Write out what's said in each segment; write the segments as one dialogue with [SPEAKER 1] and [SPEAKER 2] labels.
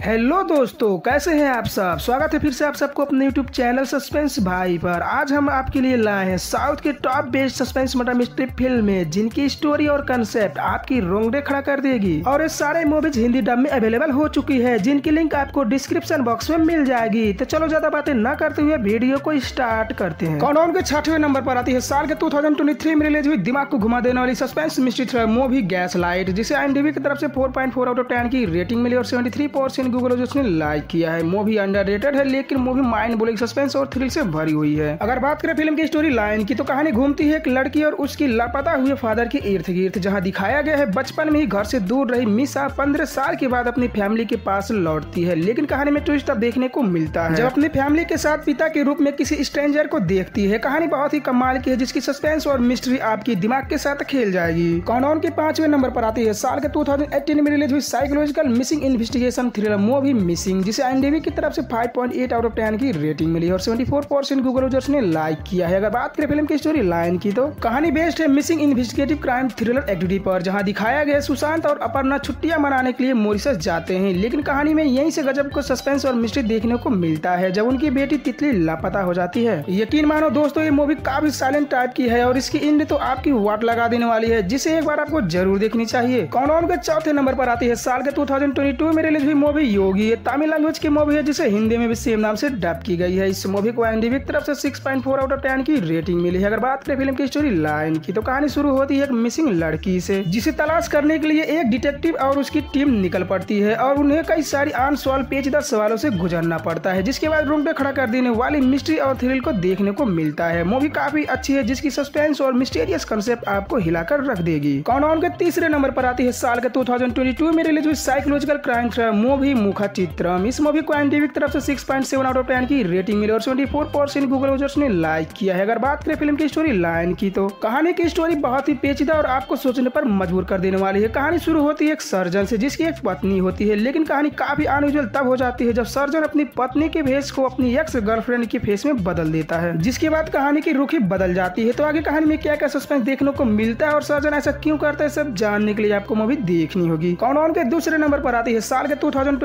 [SPEAKER 1] Hello दोस्तों, कैसे हैं आप सब? स्वागत है फिर से आप सबको अपने यूट्यूब चैनल सस्पेंस भाई पर। आज हम आपके लिए लाए हैं साउथ के top best suspense murder mystery film जिनकी स्टोरी और कंसेप्ट आपकी रोंगटे खड़ा कर देगी। और ये सारे मूवीज़ हिंदी डब में अवेलेबल हो चुकी है, जिनकी लिंक आपको डिस्क्रिप्शन बॉक्स में मिल जाएगी। तो चलो ज़्यादा बातें न करते हुए वीडियो को स्टार्ट करते हैं। कौन के छठवें नंबर पर आती है? साल के टू में रिलीज़ हुई दिमाग को घुमा देने वाली suspense mystery movie gaslight जिसे आई की तरफ़ से फोर आउट ऑफ़ टेन की रेटिंग मिली और सेवेंटी गूगल उसने लाइक किया है। मूवी अंडर है, लेकिन मूवी माइंड ब्लोइंग सस्पेंस और थ्रिल से भरी हुई है। अगर बात करें फ़िल्म की स्टोरी लाइन की तो कहानी घूमती है एक लड़की और उसकी लापता हुए फादर की इर्द गिर्द जहाँ दिखाया गया है, बचपन में ही घर से दूर रही मिसा, पंद्रह साल के बाद अपनी फैमिली के पास लौटती है। लेकिन कहानी में ट्विस्ट अब देखने को मिलता है। जब अपनी फैमिली के साथ पिता के रूप में किसी स्ट्रेंजर को देखती है, कहानी बहुत ही कमाल की है, जिसकी सस्पेंस और मिस्ट्री आपकी दिमाग के साथ खेल जाएगी। कौन के पाँचवें नंबर पर आती है। साल के 2018 में रिलीज़ हुई psychological missing investigation thriller movie missing जिसे एनडीवी की तरफ़ से 5.8 आउट ऑफ़ 10 की रेटिंग मिली और 74 परसेंट गूगल यूज़र्स ने लाइक किया है। अगर बात करें फ़िल्म की स्टोरी लाइन की तो कहानी बेस्ड है missing investigative crime thriller activity पर, जहाँ दिखाया गया सुशांत और अपर्णा छुट्टियाँ मनाने के लिए मोरिसस जाते हैं, लेकिन कहानी में यहीं से गजब को सस्पेंस और मिस्ट्री देखने को मिलता है, जब उनकी बेटी तितली लापता हो जाती है। यकीन मानो दोस्तों, ये मूवी काफ़ी साइलेंट टाइप की है और इसकी इंड तो आपकी वाट लगा देने वाली है, जिसे एक बार आपको ज़रूर देखनी चाहिए। कौन के चौथे नंबर पर आती है? साल के 2022 में रिलीज़ हुई मूवी योगी, ये तमिल लैंग्वेज की मूवी है जिसे हिंदी में भी सेम नाम से डब की गई है। इस मूवी को एनडीवी की तरफ़ से 6.4 आउट ऑफ़ 10 की रेटिंग मिली है। अगर बात करें फ़िल्म की स्टोरी लाइन की तो कहानी शुरू होती है एक मिसिंग लड़की से, जिसे तलाश करने के लिए एक डिटेक्टिव और उसकी टीम निकल पड़ती है और उन्हें कई सारी सवाल पेचीदा सवालों से गुजरना पड़ता है, जिसके बाद रूम पे खड़ा कर देने वाली मिस्ट्री और थ्रिल को देखने को मिलता है। मूवी काफ़ी अच्छी है, जिसकी सस्पेंस और मिस्टीरियस कंसेप्ट आपको हिलाकर रख देगी। कौन के तीसरे नंबर पर आती है? साल के 2022 में रिलीज़ हुई साइकोलॉजिकल क्राइम थ्रिलर मूवी मुखा चित्रम इस मूवी को एनडीवी की तरफ़ से 6.7 आउट ऑफ़ 10 की रेटिंग मिली और 74 परसेंट गूगल यूज़र्स ने लाइक किया है। अगर बात करें फ़िल्म की स्टोरी लाइन की तो कहानी की स्टोरी बहुत ही पेचीदा और आपको सोचने पर मजबूर कर देने वाली है। कहानी शुरू होती है एक सर्जन से, जिसकी एक पत्नी होती है, लेकिन कहानी काफ़ी अनयूजल तब हो जाती है जब सर्जन अपनी पत्नी के भेस को अपनी एक्स गर्लफ्रेंड के फेस में बदल देता है, जिसके बाद कहानी की रुखी बदल जाती है। तो आगे कहानी में क्या क्या सस्पेंस देखने को मिलता है और सर्जन ऐसा क्यों करता है, सब जानने के लिए आपको मूवी देखनी होगी। कौन के दूसरे नंबर पर आती है? साल के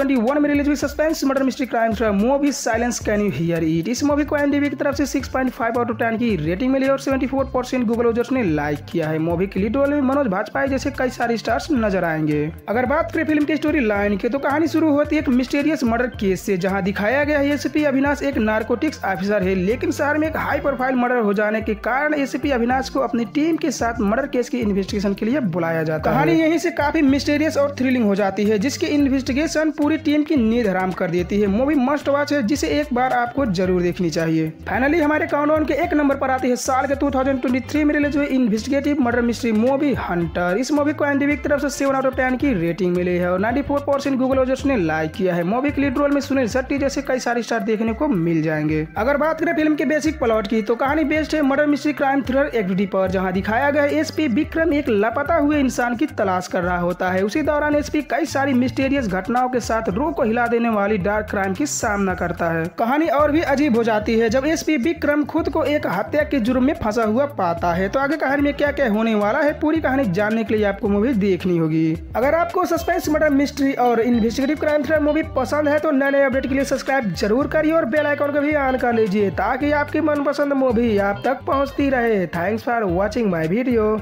[SPEAKER 1] 2021 में रिलीज़ हुई suspense, murder mystery crime thriller. Movie silence, can you hear it? इस मूवी को एनडीवी की तरफ़ से 6.5 आउट ऑफ़ 10 की रेटिंग मिली और 74 परसेंट गूगल यूज़र्स ने लाइक किया है। मूवी के लीड रोल में मनोज भाजपा जैसे कई सारे स्टार्स नज़र आएँगे। अगर बात करें फ़िल्म की स्टोरी लाइन की तो कहानी शुरू होती है एक मिस्टीरियस मर्डर केस से, जहाँ दिखाया गया है एसीपी अविनाश एक नार्कोटिक्स ऑफिसर है, लेकिन शहर में एक हाई प्रोफ़ाइल मर्डर हो जाने के कारण एसीपी अविनाश को अपनी टीम के साथ मर्डर केस की इन्वेस्टिगेशन के लिए बुलाया जाता है। कहानी यहीं से काफ़ी मिस्टीरियस और थ्रिलिंग हो जाती है, जिसकी इन्वेस्टिगेशन पूरी टीम की नींद हराम कर देती है। मूवी मस्ट वॉच है, जिसे एक बार आपको ज़रूर देखनी चाहिए। फाइनली हमारे काउंटडाउन के एक नंबर पर आती है। साल के 2023 में रिलीज़ हुई investigative murder mystery movie hunter इस मूवी को एनडीवी की तरफ़ से सेवन आउट ऑफ़ टेन की रेटिंग मिली है और 94 परसेंट गूगल ने लाइक किया है। मूवी के लीड रोल में सुनील शेट्टी जैसे कई सारे स्टार देखने को मिल जाएँगे। अगर बात करें फ़िल्म के बेसिक प्लॉट की तो कहानी बेस्ड है murder mystery crime thriller activity पर, जहाँ दिखाया गया एस पी विक्रम एक लापता हुए इंसान की तलाश कर रहा होता है। उसी दौरान एस पी कई सारी मिस्टीरियस घटनाओं के साथ रूह को हिला देने वाली डार्क क्राइम की सामना करता है। कहानी और भी अजीब हो जाती है, जब एसपी विक्रम खुद को एक हत्या के जुर्म में फंसा हुआ पाता है तो आगे कहानी में क्या क्या होने वाला है, पूरी कहानी जानने के लिए आपको मूवी देखनी होगी। अगर आपको सस्पेंस मर्डर मिस्ट्री और इन्वेस्टिगेटिव क्राइम थ्रिलर मूवी पसंद है तो नए नए अपडेट के लिए सब्सक्राइब ज़रूर करिए और बेल आइकन को भी ऑन कर लीजिए, ताकि आपकी मनपसंद मूवी आप तक पहुँचती रहे। Thanks for watching my video